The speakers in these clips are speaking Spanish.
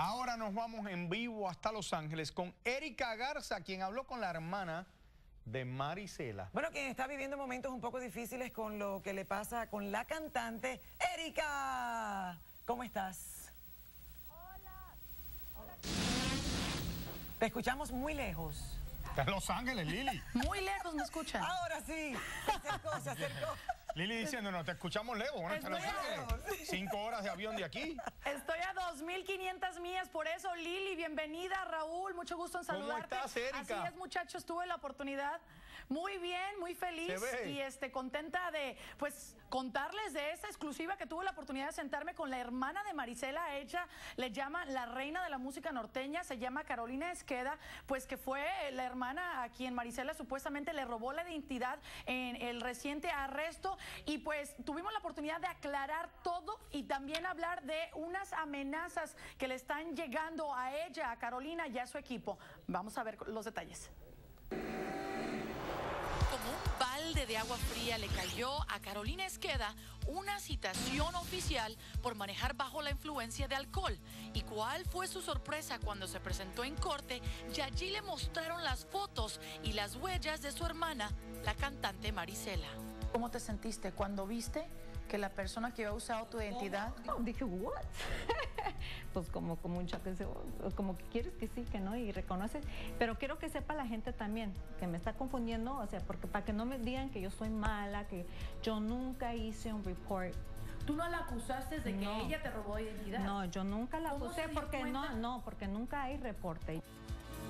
Ahora nos vamos en vivo hasta Los Ángeles con Erika Garza, quien habló con la hermana de Marisela. Bueno, quien está viviendo momentos un poco difíciles con lo que le pasa con la cantante Erika. ¿Cómo estás? Hola. Hola. Te escuchamos muy lejos. Está en Los Ángeles, Lili. Muy lejos me escuchan. Ahora sí. Se acercó, se acercó. Lili diciendo, no, te escuchamos lejos. Bueno, Los Ángeles. Cinco horas de avión de aquí. Estoy a 2.500 millas, por eso, Lili, bienvenida, Raúl, mucho gusto en saludarte. ¿Cómo estás, Erika? Así es, muchachos, tuve la oportunidad. Muy bien, muy feliz y este, contenta de, pues, contarles de esta exclusiva que tuve la oportunidad de sentarme con la hermana de Marisela. Ella le llama la reina de la música norteña, se llama Carolina Esqueda, pues que fue la hermana a quien Marisela supuestamente le robó la identidad en el reciente arresto y pues tuvimos la oportunidad de aclarar todo y también hablar de unas amenazas que le están llegando a ella, a Carolina y a su equipo. Vamos a ver los detalles de agua fría le cayó a Carolina Esqueda una citación oficial por manejar bajo la influencia de alcohol. ¿Y cuál fue su sorpresa cuando se presentó en corte y allí le mostraron las fotos y las huellas de su hermana, la cantante Marisela? ¿Cómo te sentiste cuando viste que la persona que había usado tu identidad... dije, ¿what? pues como, como un chaco, como que quieres que sí, que no, y reconoces. Pero quiero que sepa la gente también, que me está confundiendo, o sea, porque para que no me digan que yo soy mala, que yo nunca hice un report ¿Tú no la acusaste de que ella te robó identidad? No, yo nunca la acusé porque no, no, porque nunca hay reporte.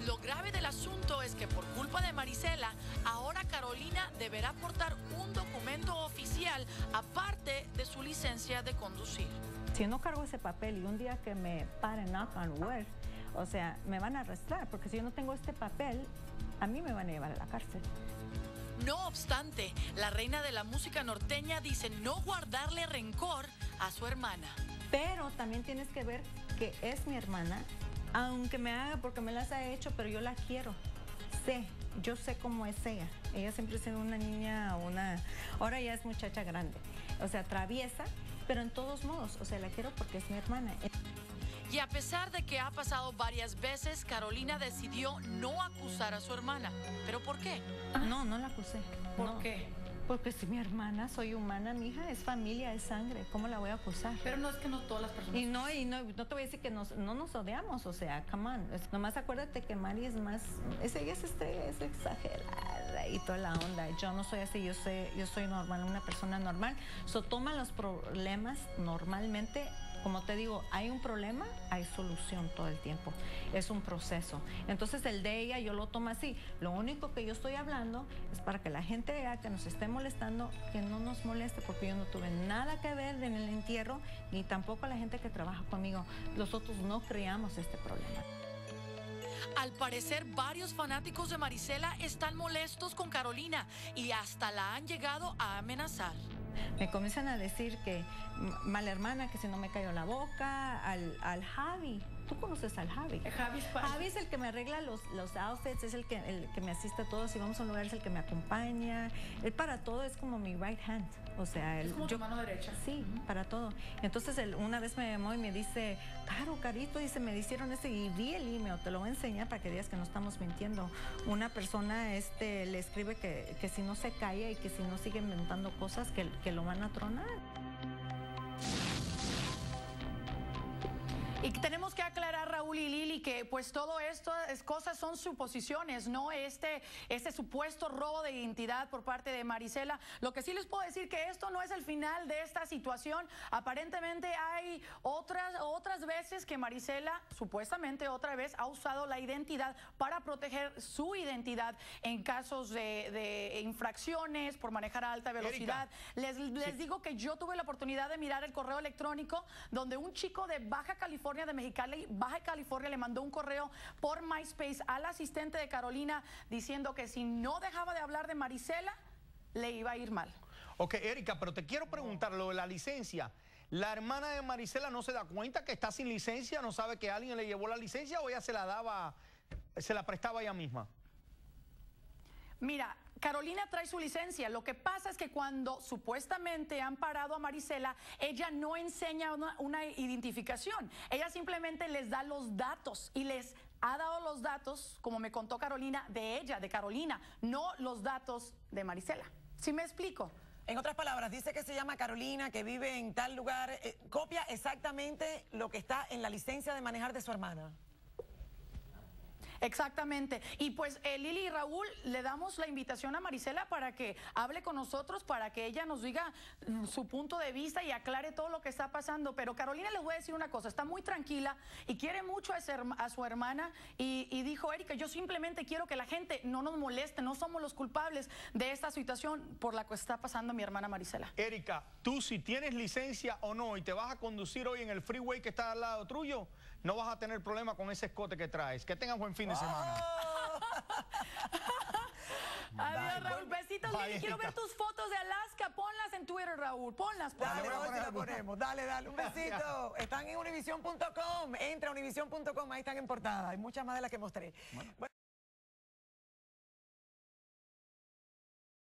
Lo grave del asunto es que por culpa de Marisela, ahora Carolina deberá aportar un documento oficial aparte de su licencia de conducir. Si no cargo ese papel y un día que me paren knock on wood, o sea, me van a arrestar, porque si yo no tengo este papel, a mí me van a llevar a la cárcel. No obstante, la reina de la música norteña dice no guardarle rencor a su hermana. Pero también tienes que ver que es mi hermana aunque me haga porque me las ha hecho, pero yo la quiero. Sé, yo sé cómo es ella. Ella siempre ha sido una niña, una... Ahora ya es muchacha grande. O sea, traviesa, pero en todos modos, o sea, la quiero porque es mi hermana. Y a pesar de que ha pasado varias veces, Carolina decidió no acusar a su hermana. ¿Pero por qué? No, no la acusé. ¿Por qué? Porque si mi hermana, soy humana, mi hija, es familia, es sangre, ¿cómo la voy a acusar? Pero no es que no todas las personas. Y no, y no, no te voy a decir que no nos odiamos, o sea, come on. nomás acuérdate que Mari es más, es, ella es, este, es exagerada y toda la onda. Yo no soy así, yo soy, yo soy normal, una persona normal. So toma los problemas normalmente como te digo, hay un problema, hay solución todo el tiempo. Es un proceso. Entonces el de ella yo lo tomo así. Lo único que yo estoy hablando es para que la gente vea que nos esté molestando, que no nos moleste, porque yo no tuve nada que ver en el entierro, ni tampoco la gente que trabaja conmigo. Nosotros no creamos este problema. Al parecer, varios fanáticos de Marisela están molestos con Carolina y hasta la han llegado a amenazar me comienzan a decir que mala hermana, que si no me cayó la boca, al, al Javi. ¿Tú conoces al Javi? Javi, Javi es el que me arregla los, los outfits, es el que, el que me asiste a todo. Si vamos a un lugar es el que me acompaña. Él para todo es como mi right hand. O sea, es como yo, mano derecha. Sí, para todo. Entonces él una vez me llamó y me dice, Caro, Carito, dice, me hicieron este y vi el email, te lo voy a enseñar para que digas que no estamos mintiendo. Una persona este, le escribe que, que si no se calla y que si no sigue inventando cosas, que, que lo van a tronar. Y tenemos que aclarar, Raúl y Lili, que pues todo esto es cosas son suposiciones, no este, este supuesto robo de identidad por parte de Marisela. Lo que sí les puedo decir que esto no es el final de esta situación. Aparentemente hay otras, otras veces que Marisela, supuestamente otra vez, ha usado la identidad para proteger su identidad en casos de, infracciones por manejar a alta velocidad. Les, les digo que yo tuve la oportunidad de mirar el correo electrónico donde un chico de Baja California de Mexicali, Baja California, le mandó un correo por MySpace al asistente de Carolina diciendo que si no dejaba de hablar de Marisela, le iba a ir mal. Ok, Erika, pero te quiero preguntar lo de la licencia. ¿La hermana de Marisela no se da cuenta que está sin licencia? ¿No sabe que alguien le llevó la licencia o ella se la daba, se la prestaba ella misma? Mira, Carolina trae su licencia. Lo que pasa es que cuando supuestamente han parado a Marisela, ella no enseña una, identificación. Ella simplemente les da los datos y les ha dado los datos, como me contó Carolina, de ella, de Carolina, no los datos de Marisela. ¿Sí me explico? En otras palabras, dice que se llama Carolina, que vive en tal lugar. eh, copia exactamente lo que está en la licencia de manejar de su hermana. Exactamente. Y pues eh, Lili y Raúl, le damos la invitación a Marisela para que hable con nosotros, para que ella nos diga mm, su punto de vista y aclare todo lo que está pasando. Pero Carolina les voy a decir una cosa, está muy tranquila y quiere mucho a, a su hermana y, y dijo, Erika, yo simplemente quiero que la gente no nos moleste, no somos los culpables de esta situación por la que está pasando mi hermana Marisela. Erika, tú si tienes licencia o no y te vas a conducir hoy en el freeway que está al lado tuyo, no vas a tener problema con ese escote que traes. Que tengan buen fin de semana. Adiós, Raúl. Besitos, Lili. Quiero ver tus fotos de Alaska. Ponlas en Twitter, Raúl. Ponlas, ponlas. Dale, poner la ponemos. Dale, dale, un besito. Están en univision.com. Entra a univision.com, ahí están en portada. Hay muchas más de las que mostré. Bueno,